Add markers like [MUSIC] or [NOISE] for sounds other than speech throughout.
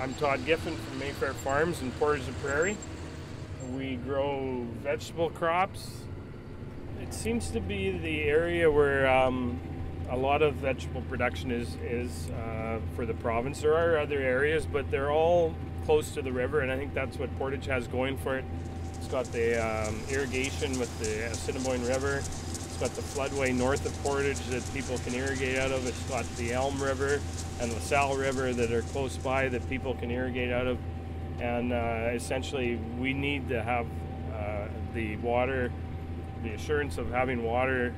I'm Todd Giffin from Mayfair Farms in Portage la Prairie. We grow vegetable crops. It seems to be the area where um, a lot of vegetable production is, is uh, for the province. There are other areas, but they're all close to the river, and I think that's what Portage has going for it. It's got the um, irrigation with the Assiniboine River. Got the floodway north of Portage that people can irrigate out of. It's got the Elm River and La Salle River that are close by that people can irrigate out of. And uh, essentially, we need to have uh, the water, the assurance of having water.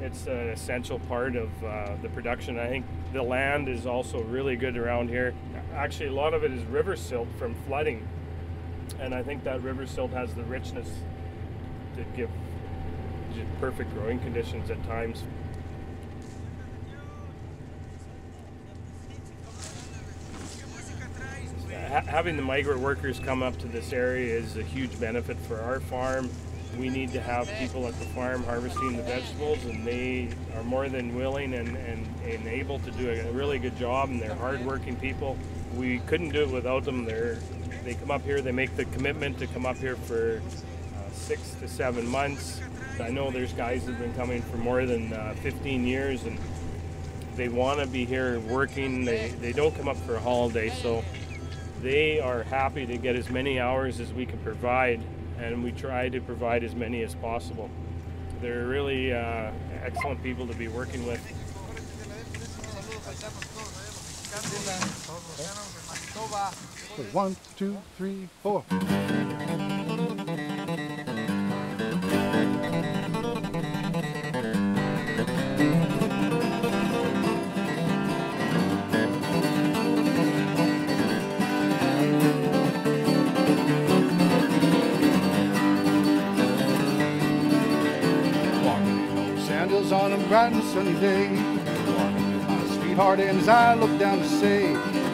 It's an essential part of uh, the production. I think the land is also really good around here. Actually, a lot of it is river silt from flooding. And I think that river silt has the richness to give just perfect growing conditions at times. Ha- having the migrant workers come up to this area is a huge benefit for our farm. We need to have people at the farm harvesting the vegetables, and they are more than willing and, and, and able to do a really good job, and they're hardworking people. We couldn't do it without them. They're, they come up here, they make the commitment to come up here for uh, six to seven months. I know there's guys that have been coming for more than uh, 15 years, and they want to be here working. They, they don't come up for a holiday, so they are happy to get as many hours as we can provide, and we try to provide as many as possible. They're really uh, excellent people to be working with. One, two, three, four. Bright and sunny day. My sweetheart, and as I look down to say,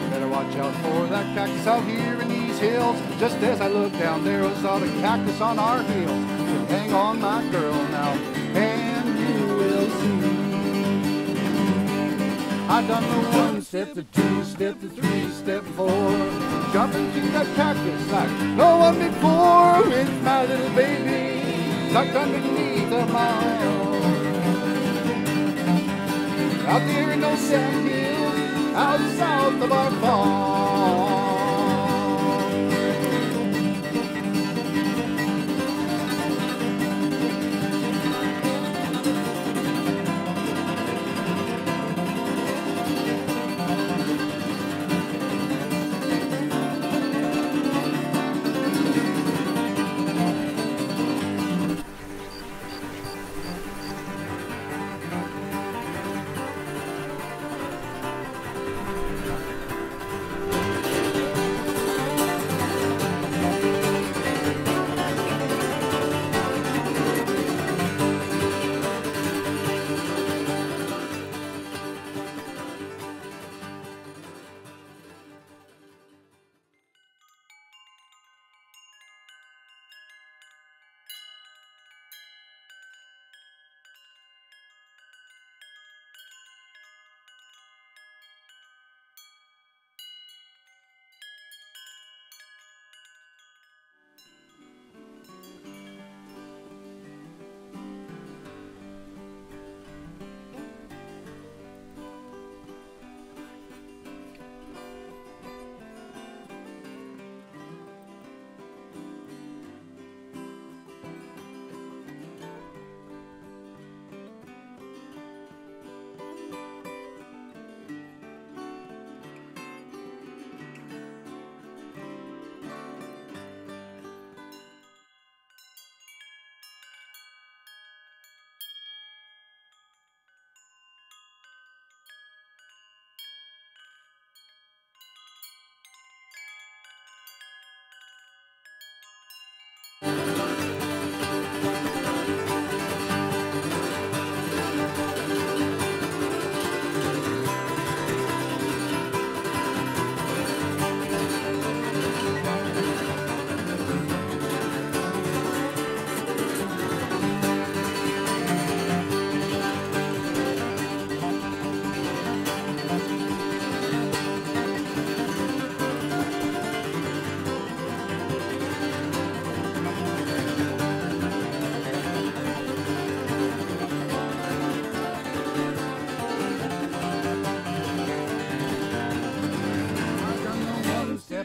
better watch out for that cactus out here in these hills. Just as I look down there, I saw the cactus on our hill. So hang on, my girl, now, and you will see. I done the one step, the two step, the three step, four. jumping into that cactus like no one before with my little baby tucked underneath of my arm. Out there in those sand hills, out south of our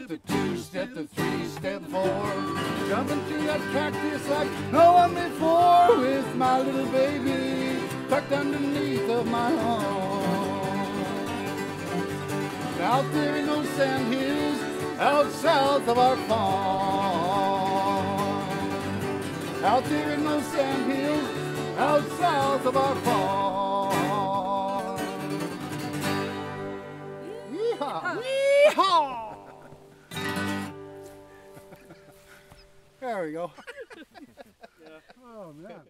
step two, step to three, step four. Jumping through that cactus like no one before with my little baby tucked underneath of my arm. Out there in those sand hills, out south of our farm. Out there in those sand hills, out south of our farm. We go. [LAUGHS] Oh man.